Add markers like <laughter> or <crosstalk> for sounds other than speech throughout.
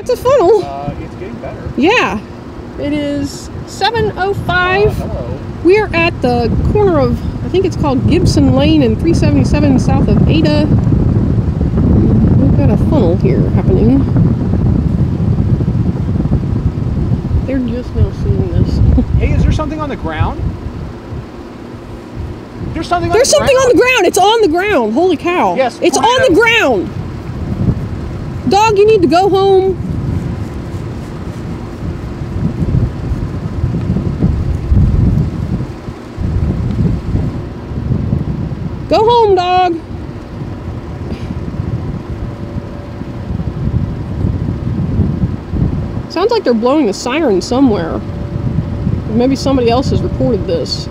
That's a funnel. Uh, it's getting better. Yeah. It is 7.05. Uh, hello. We are at the corner of, I think it's called Gibson Lane and 377 south of Ada. We've got a funnel here happening. They're just now seeing this. <laughs> Hey, is there something on the ground? There's something on There's the something ground. on the ground. It's on the ground. Holy cow. Yes, It's on it the ground. Dog, you need to go home. Go home, dog. Sounds like they're blowing a siren somewhere. Maybe somebody else has reported this.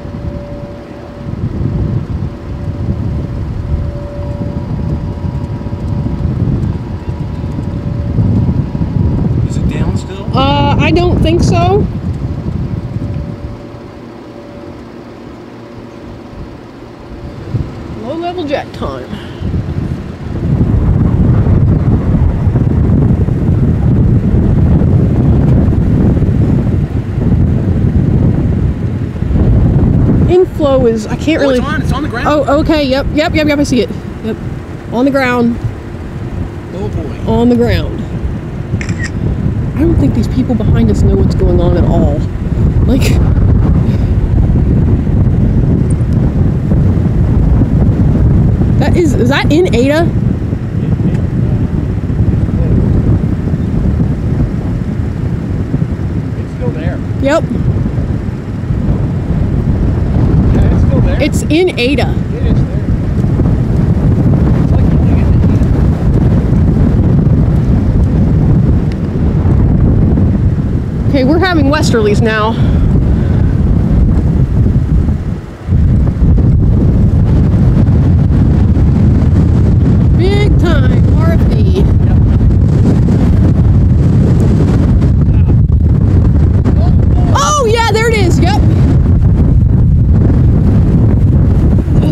Is it down still? Uh, I don't think so. Jet time. Inflow is, I can't Oh, really. it's on. It's on the ground. Oh, okay, yep, yep, yep, yep, I see it. Yep. On the ground. Oh boy. on the ground. I don't think these people behind us know what's going on at all. Like, that is, is that in Ada? It's still there. Yep, Yeah, it's still there. it's in Ada. It is there. It's like going Okay, we're having westerlies now. Big time RFD. Oh yeah, there it is. Yep.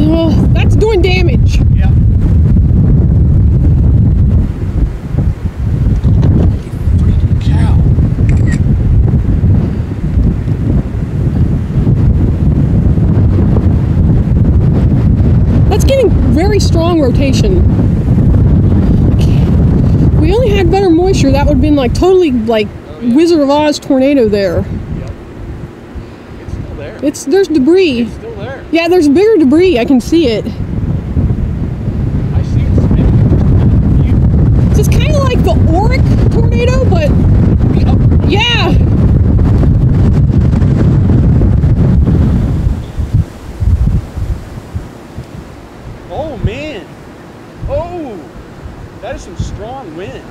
Oh, that's doing damage. Yeah. Cow. That's getting very strong rotation. If we only had better moisture, that would have been like totally like Wizard of Oz tornado there. It's still there. It's there's debris. It's still there. Yeah, there's bigger debris. I can see it. I see it. It's kind of like the Auric tornado, but we up. yeah. Oh man. Oh, that is some strong wind.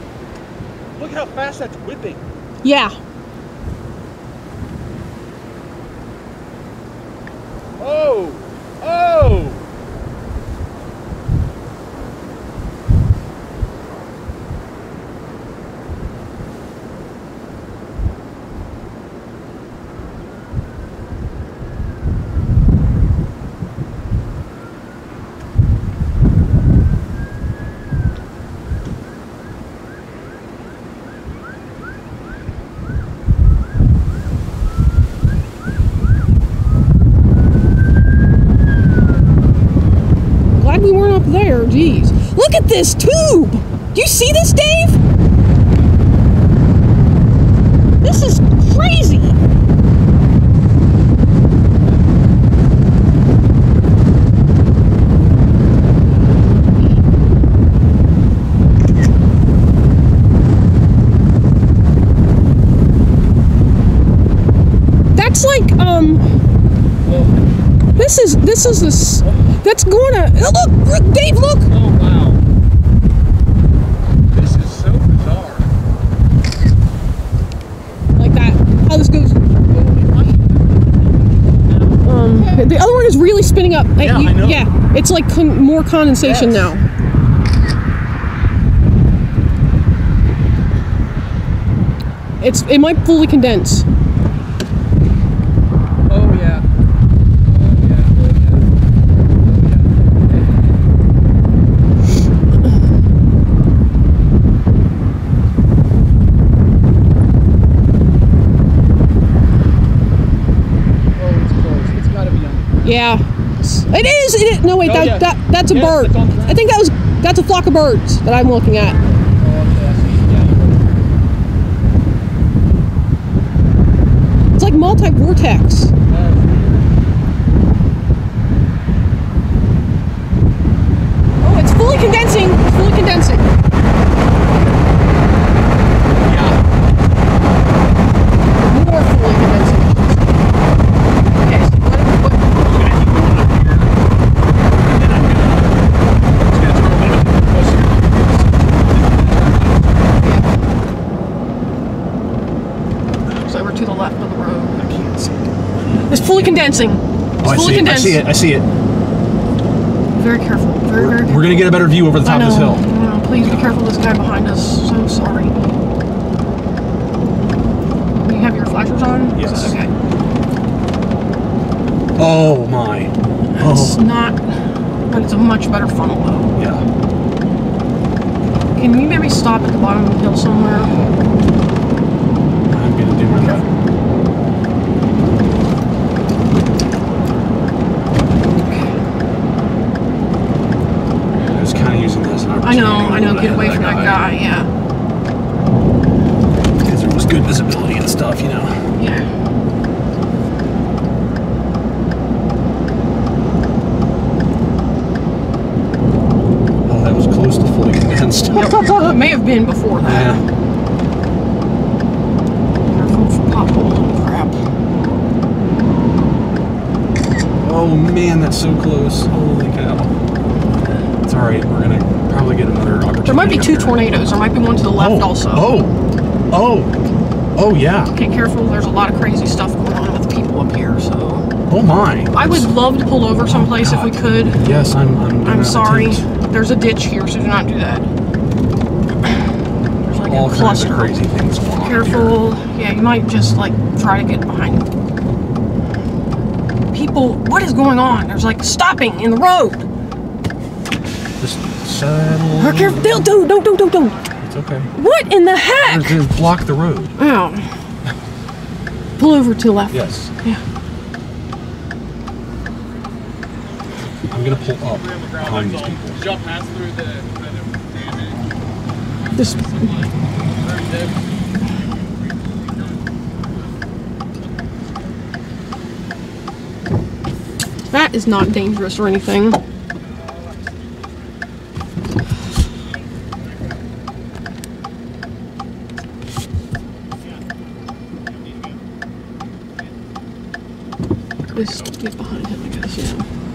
Look how fast that's whipping. Yeah. Oh. Glad we weren't up there. Jeez. Look at this tube. Do you see this, Dave? This is crazy. That's like um this is this is this that's going to look, look Dave look Oh wow. This is so bizarre. like that how this goes um the other one is really spinning up Yeah, you- I know. yeah it's like con- more condensation Yes. now it's it might fully condense Oh yeah. Oh yeah. Oh yeah. Oh yeah. 'Cause Yeah. It is. It is. No, wait. Oh, that, yeah. that that's a bird. it's on the ground. I think that was that's a flock of birds that I'm looking at. Okay, I see. Yeah, you're right. It's like multi-vortex. That's weird. Oh, it's fully condensing. It's fully condensing. Yeah. More fully condensing. Okay. So what, what, I'm gonna keep going up here. And then I'm gonna. It's gonna throw a little bit closer. it's over to the left of the road. I can't see it. It's fully condensing. It's Oh, I fully see it. I see it. I see it. Very careful. Very, very We're gonna get a better view over the top know. of this hill. I know. Please be careful. This guy behind us. So sorry. You have your flashers on? Yes. Okay. Oh my. It's Oh. not, but it's a much better funnel though. Yeah. Can you maybe stop at the bottom of the hill somewhere? I'm gonna do my best. I was kind of using this. as an I know. opportunity I to know. get away from that guy. Yeah. Because there was good visibility and stuff, you know. Yeah. Oh, that was close to fully <laughs> condensed. it may have been before that. Yeah. Careful for potholes crap. Oh man, that's so close. Holy cow. It's alright, we're gonna probably get another opportunity. There might be two tornadoes. There might be one to the left oh. also. Oh. Oh. Oh yeah. Okay, careful. There's a lot of crazy stuff going on with people up here, so Oh my. I would love to pull over someplace if we could. Yes, I'm. I'm, I'm sorry. There's a ditch here, so do not do that. There's like All a kinds of crazy things going Careful. Yeah, you might just like try to get behind people. What is going on? There's like stopping in the road. Here. Just. Oh, careful. Don't, don't, don't, don't, don't, don't. It's okay. What in the heck? Just, just block the road. Oh. Pull over to the left. Yes. Yeah. I'm gonna pull up behind these people. Jump past through the kind of damage. This. That is not dangerous or anything. Just get behind him, I guess, yeah.